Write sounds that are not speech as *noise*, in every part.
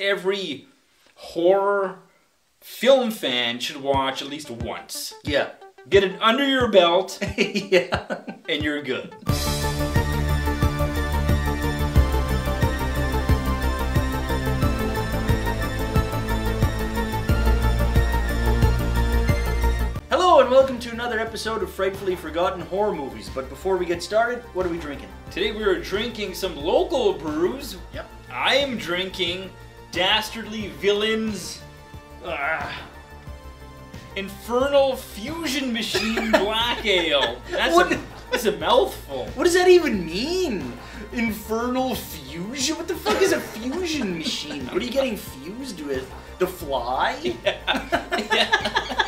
every horror film fan should watch at least once. Yeah. Get it under your belt, *laughs* yeah. and you're good. Hello and welcome to another episode of Frightfully Forgotten Horror Movies. But before we get started, what are we drinking? Today we are drinking some local brews. Yep. I am drinking Dastardly Villains uh, Infernal Fusion Machine *laughs* Black Ale. That's What? a, that's a mouthful. What does that even mean? Infernal fusion? What the fuck is a fusion machine? What are you getting fused with? The fly? *laughs*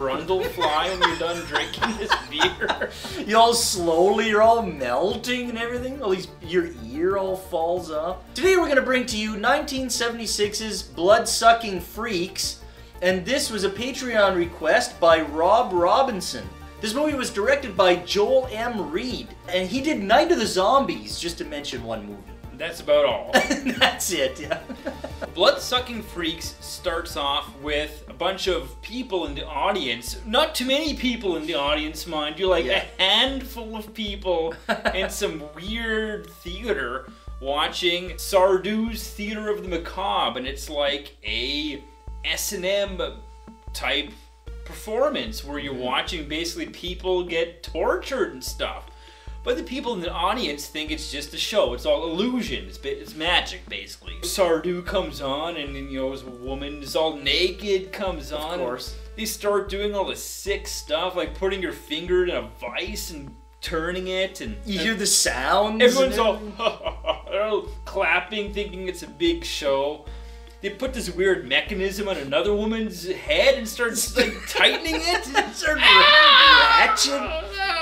Brundle fly when you're done drinking this beer. *laughs* You all slowly, you're all melting and everything. All these, your ear all falls off. Today we're gonna bring to you 1976's Blood Sucking Freaks, and this was a Patreon request by Rob Robinson. This movie was directed by Joel M. Reed, and he did Night of the Zombies, just to mention one movie. That's about all. *laughs* That's it, yeah. *laughs* Blood Sucking Freaks starts off with a bunch of people in the audience. Not too many people in the audience, mind you, like Yeah. a handful of people *laughs* in some weird theater watching Sardu's Theater of the Macabre, and it's like a S&M type performance where you're mm-hmm. watching basically people get tortured and stuff. But the people in the audience think it's just a show. It's all illusion. It's, it's magic, basically. Sardu comes on, and then, you know, his woman is all naked, comes on. Of course. They start doing all the sick stuff, like putting your finger in a vice and turning it, and You hear the sounds. everyone's and all, *laughs* all clapping, thinking it's a big show. They put this weird mechanism on another woman's head and start like tightening it. And *laughs* start ratchet. *laughs*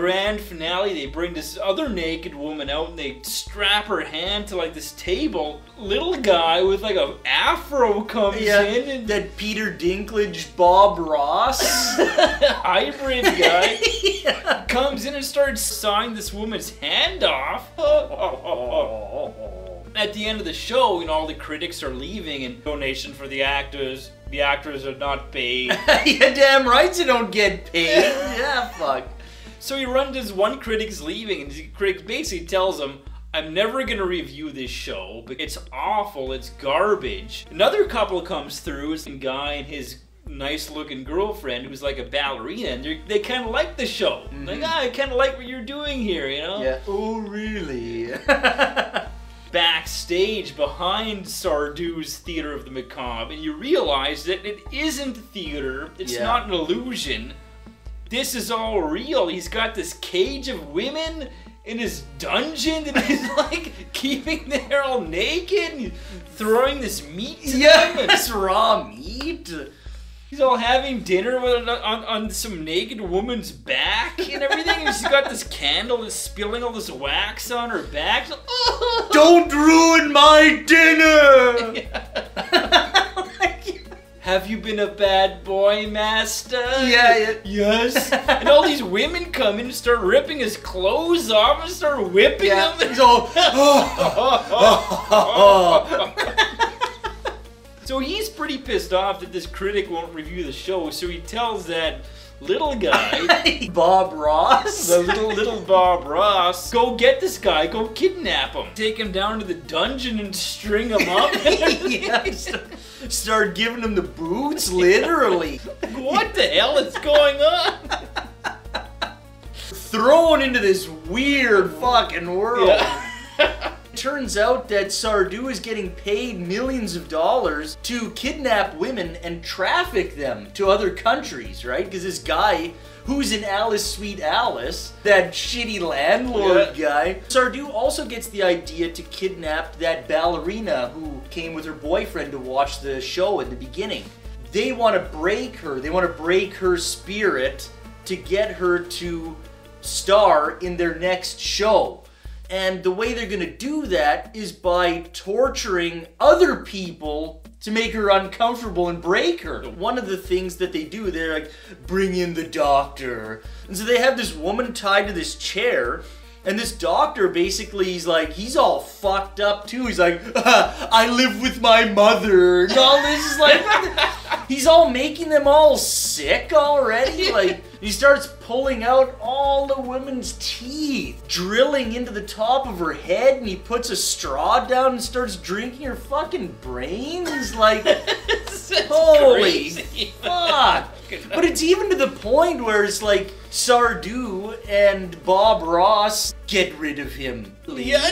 Grand finale, they bring this other naked woman out and they strap her hand to like this table. Little guy with like a afro comes Yeah, in and that Peter Dinklage, Bob Ross. *laughs* hybrid guy *laughs* Yeah. comes in and starts sawing this woman's hand off. *laughs* At the end of the show, you know, all the critics are leaving and donation for the actors. The actors are not paid. yeah, damn right you don't get paid. yeah, fuck. So he runs his one critic's leaving, and the critic basically tells him, I'm never gonna review this show, but it's awful, it's garbage. Another couple comes through, it's a guy and his nice looking girlfriend who's like a ballerina, and they're- kind of like the show. Like, ah, I kind of like what you're doing here, you know? Yeah. Oh, really? *laughs* Backstage behind Sardu's Theater of the Macabre, and you realize that it isn't theater, it's Yeah. not an illusion. This is all real. He's got this cage of women in his dungeon that he's *laughs* like keeping there all naked and throwing this meat to them. yeah, And it's raw meat. he's all having dinner with, on, on some naked woman's back and everything. and she's got this candle that's spilling all this wax on her back. Don't ruin my dinner. Have you been a bad boy, master? Yeah, yeah. Yes. *laughs* and all these women come in and start ripping his clothes off and start whipping yeah. him. He's *laughs* all. so he's pretty pissed off that this critic won't review the show, so he tells that little guy, *laughs* Bob Ross. the little little Bob Ross, go get this guy, go kidnap him. Take him down to the dungeon and string him up. *laughs* yeah, start, start giving him the boots, literally. *laughs* what the hell is going on? Thrown into this weird fucking world. Yeah. Turns out that Sardu is getting paid millions of dollars to kidnap women and traffic them to other countries, right? Because this guy, who's in Alice Sweet Alice, that shitty landlord guy, Sardou also gets the idea to kidnap that ballerina who came with her boyfriend to watch the show in the beginning. They want to break her, they want to break her spirit to get her to star in their next show. And the way they're gonna do that is by torturing other people to make her uncomfortable and break her. One of the things that they do, they're like, bring in the doctor. And so they have this woman tied to this chair, And this doctor basically, he's like, he's all fucked up too. He's like, *laughs* I live with my mother. And all this is like, *laughs* he's all making them all sick already. *laughs* Like, he starts pulling out all the woman's teeth, drilling into the top of her head, and he puts a straw down and starts drinking her fucking brains. Like, *laughs* Holy crazy. fuck! *laughs* But it's even to the point where it's like Sardu and Bob Ross get rid of him. Lee. Yeah,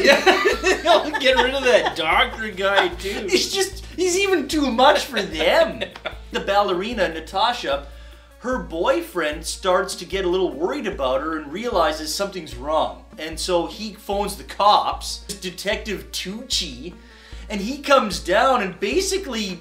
get rid of that doctor guy too. He's just, he's even too much for them. The ballerina, Natasha, her boyfriend starts to get a little worried about her and realizes something's wrong. And so he phones the cops, Detective Tucci, and he comes down and basically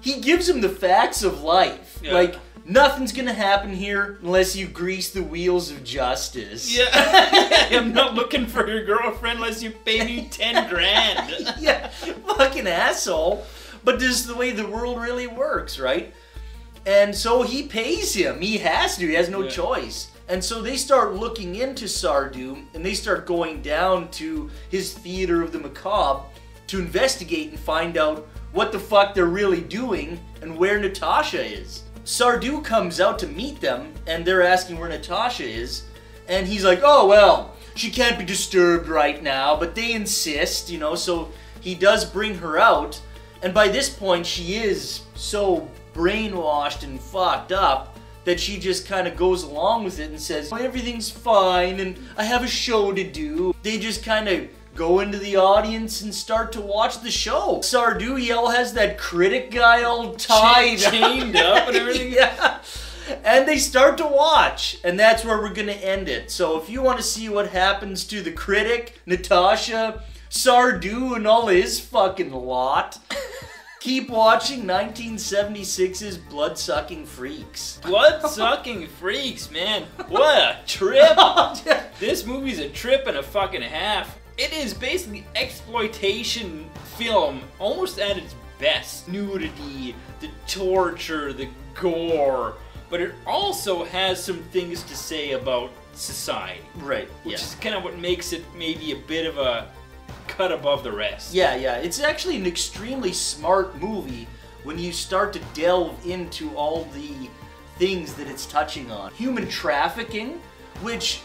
he gives him the facts of life. Yeah. Like, nothing's gonna happen here unless you grease the wheels of justice. Yeah, *laughs* *laughs* I'm not looking for your girlfriend unless you pay me ten grand. *laughs* yeah, fucking asshole. But this is the way the world really works, right? And so he pays him. He has to. He has no Yeah. choice. And so they start looking into Sardu and they start going down to his theater of the macabre to investigate and find out what the fuck they're really doing and where Natasha is. Sardu comes out to meet them and they're asking where Natasha is. And he's like, oh, well, she can't be disturbed right now, but they insist, you know, so he does bring her out. And by this point, she is so brainwashed and fucked up that she just kind of goes along with it and says, "Oh, everything's fine and I have a show to do. They just kind of go into the audience and start to watch the show. Sardu, he all has that critic guy all tied chained up and *laughs* everything. yeah. And they start to watch, and that's where we're gonna end it. So if you want to see what happens to the critic, Natasha, Sardu, and all his fucking lot, keep watching 1976's Blood Sucking Freaks. *laughs* Blood sucking freaks, man. *laughs* What a trip. *laughs* This movie's a trip and a fucking half. It is basically exploitation film almost at its best. Nudity, the torture, the gore, but it also has some things to say about society, right. which yeah. is kind of what makes it maybe a bit of a cut above the rest. Yeah, yeah. It's actually an extremely smart movie when you start to delve into all the things that it's touching on. Human trafficking, which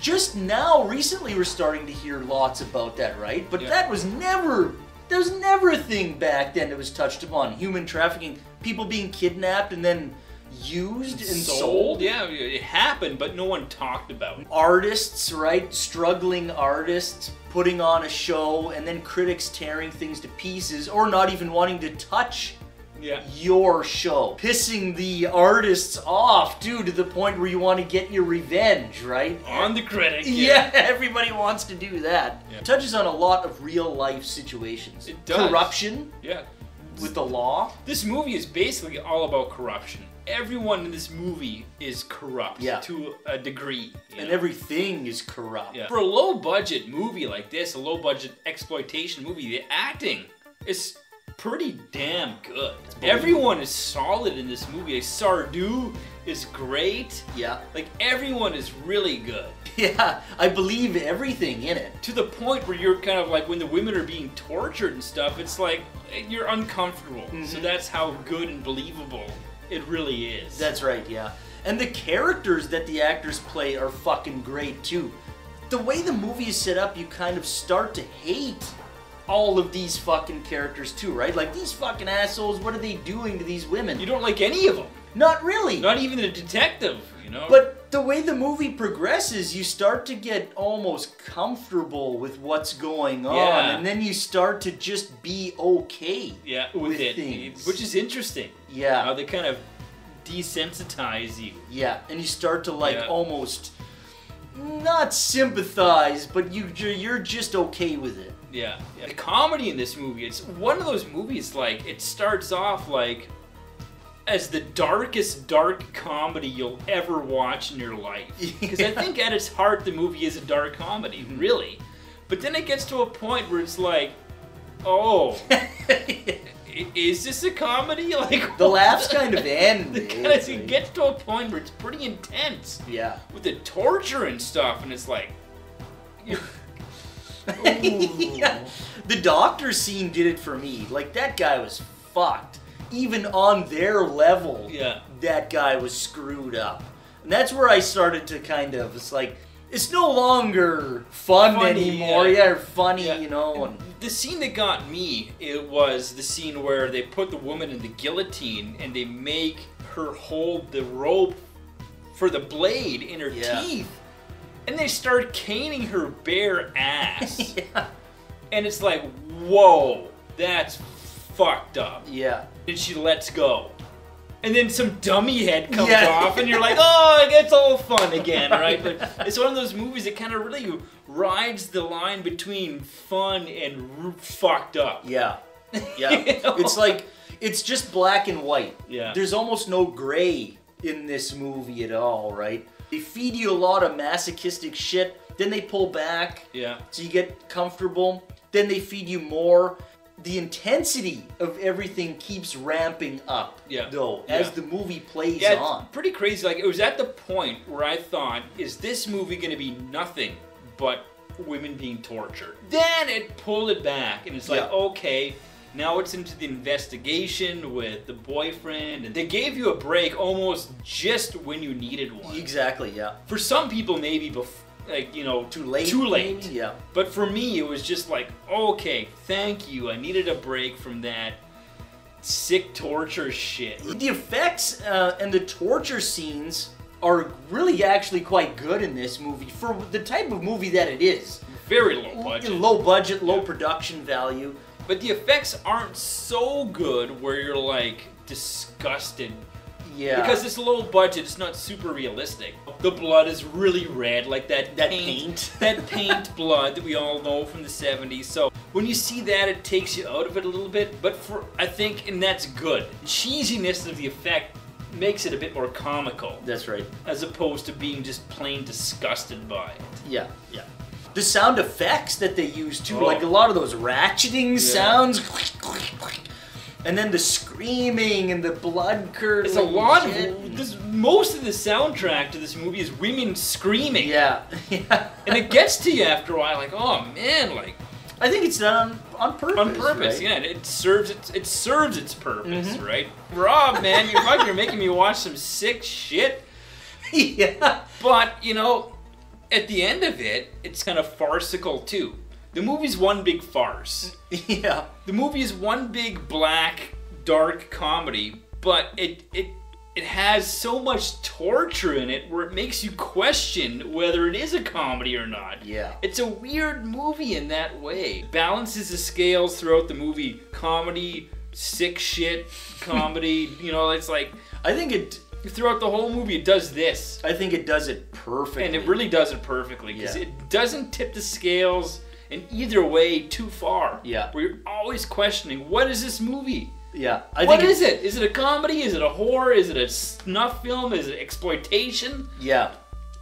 just now recently we're starting to hear lots about that, right? But Yeah. that was never there was never a thing back then that was touched upon. Human trafficking, people being kidnapped and then used and sold. sold. Yeah, it happened, but no one talked about it. artists, right? Struggling artists putting on a show and then critics tearing things to pieces or not even wanting to touch Yeah. your show. Pissing the artists off, too, to the point where you want to get your revenge, right? On the critic. Yeah, *laughs* everybody wants to do that. Yeah. Touches on a lot of real life situations. It does. Corruption Yeah. with the law. This movie is basically all about corruption. Everyone in this movie is corrupt Yeah. to a degree. And know? everything is corrupt. Yeah. For a low budget movie like this, a low budget exploitation movie, the acting is pretty damn good. Everyone is solid in this movie. Like, Sardu is great. Yeah. Like everyone is really good. *laughs* Yeah, I believe everything in it. To the point where you're kind of like when the women are being tortured and stuff, it's like eh, you're uncomfortable. So mm-hmm. that's how good and believable it really is. That's right, yeah. And the characters that the actors play are fucking great too. The way the movie is set up, you kind of start to hate all of these fucking characters too, right? Like these fucking assholes, what are they doing to these women? you don't like any of them. Not really. Not even the detective, you know? But the way the movie progresses, you start to get almost comfortable with what's going on, Yeah. and then you start to just be okay. yeah, with, with it, things. which is interesting. Yeah. How they kind of desensitize you. Yeah, and you start to like Yeah. almost not sympathize, but you you're just okay with it. Yeah, yeah. The comedy in this movie, it's one of those movies like it starts off like as the darkest dark comedy you'll ever watch in your life. *laughs* Because I think at its heart the movie is a dark comedy, really. But then it gets to a point where it's like, oh, *laughs* is this a comedy? *laughs* Like the laughs kind of end. It, eh? kinda- it gets to a point where it's pretty intense yeah, with the torture and stuff, and it's like, yeah. The doctor scene did it for me. Like that guy was fucked. Even on their level, Yeah. that guy was screwed up. And that's where I started to kind of it's like it's no longer fun Funny, anymore. yeah. Yeah, or funny, Yeah. you know. And The scene that got me it was the scene where they put the woman in the guillotine and they make her hold the rope for the blade in her Yeah. teeth, and they start caning her bare *laughs* ass, yeah. and it's like, whoa, that's fucked up. Yeah. And she lets go. And then some dummy head comes Yeah. off, and you're like, oh, it's all fun again, right? But it's one of those movies that kind of really rides the line between fun and r- fucked up. Yeah. *laughs* Yeah. You know? It's like it's just black and white. Yeah. There's almost no gray in this movie at all, right? They feed you a lot of masochistic shit, then they pull back Yeah. so you get comfortable, then they feed you more. The intensity of everything keeps ramping up, Yeah. though, as Yeah. the movie plays Yeah, on. it's pretty crazy. Like, it was at the point where I thought, is this movie going to be nothing but women being tortured? Then it pulled it back, and it's like, Yeah. okay, now it's into the investigation with the boyfriend, and they gave you a break almost just when you needed one. Exactly, yeah. For some people, maybe bef- like you know, Too late. Too late. maybe? Yeah. But for me, it was just like, okay, thank you. I needed a break from that sick torture shit. The effects uh, and the torture scenes are really actually quite good in this movie for the type of movie that it is. Very low budget. Low budget, low production value. But the effects aren't so good where you're like disgusted. Yeah. Because it's low budget, it's not super realistic. The blood is really red, like that, That paint, paint. *laughs* that paint blood that we all know from the 70s. So when you see that, it takes you out of it a little bit. But for I think, and that's good. Cheesiness of the effect makes it a bit more comical, That's right. as opposed to being just plain disgusted by it. Yeah, yeah. The sound effects that they use too, Oh. like a lot of those ratcheting sounds, and then the screaming and the blood curdling. It's a lot shit. of this. Most of the soundtrack to this movie is women screaming. Yeah, *laughs* yeah. And it gets to you after a while, like, oh man, like I think it's done on, on purpose. on purpose, right? yeah. It serves its it serves its purpose, Mhm. right? Rob, man, you're fucking you're making me watch some sick shit. *laughs* yeah. But you know, at the end of it, it's kind of farcical too. The movie's one big farce. *laughs* Yeah. The movie is one big black dark comedy, but it it it has so much torture in it where it makes you question whether it is a comedy or not. Yeah. It's a weird movie in that way. Balances the scales throughout the movie. Comedy, sick shit, *laughs* comedy, you know, it's like I think it. throughout the whole movie it does this. I think it does it perfectly. And it really does it perfectly because Yeah. it doesn't tip the scales in either way too far. Yeah. Where you're always questioning, what is this movie? Yeah. I What think is it? Is it a comedy? Is it a horror? Is it a snuff film? Is it exploitation? Yeah.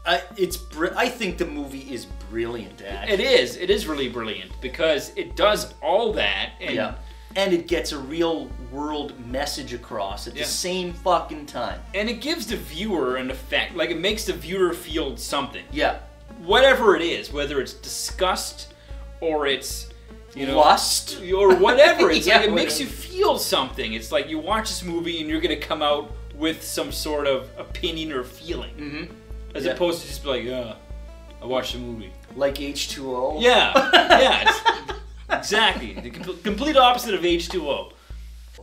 I, it's. Br- I think the movie is brilliant. Actually. It is. It is really brilliant because it does all that. And Yeah. And it gets a real world message across at Yeah. the same fucking time. and it gives the viewer an effect. Like it makes the viewer feel something. Yeah. Whatever it is, whether it's disgust or it's you know Lust. or whatever. *laughs* It's Yeah, like it makes you feel something. It's like you watch this movie and you're gonna come out with some sort of opinion or feeling, Mm-hmm. as Yeah. opposed to just be like, yeah, I watched the movie. Like H2O. Yeah, *laughs* yeah, it's, exactly. The com- complete opposite of H two O.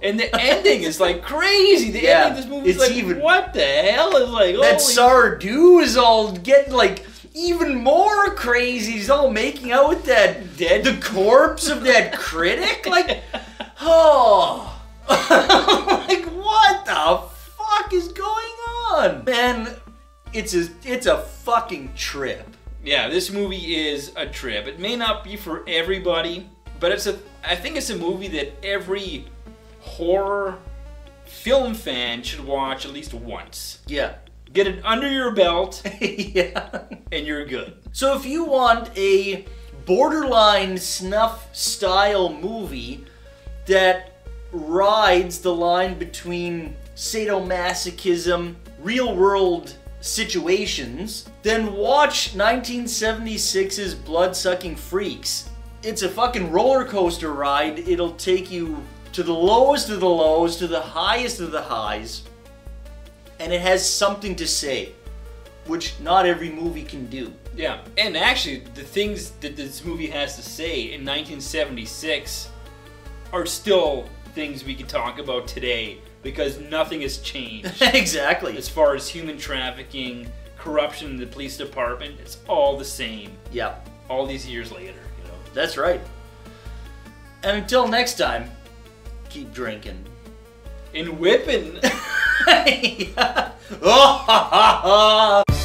And the ending is like crazy. The Yeah, ending of this movie is like, even- what the hell? Is like, That Sardu is all getting like even more crazy. He's all making out with that Dead? the corpse of that critic. Like, *laughs* oh, *laughs* like what the fuck is going on, man? It's a it's a fucking trip. Yeah, this movie is a trip. It may not be for everybody, but it's a. I think it's a movie that every horror film fan should watch at least once. Yeah, Get it under your belt, *laughs* yeah. and you're good. So if you want a borderline snuff style movie that rides the line between sadomasochism, real world situations, then watch 1976's Blood Sucking Freaks. It's a fucking roller coaster ride. It'll take you to the lowest of the lows, to the highest of the highs, and it has something to say, which not every movie can do. Yeah, and actually, the things that this movie has to say in 1976 are still things we can talk about today because nothing has changed. *laughs* exactly. as far as human trafficking, corruption in the police department, it's all the same. Yeah. All these years later, you know. that's right. And until next time, keep drinking. And whipping. *laughs* *laughs* oh.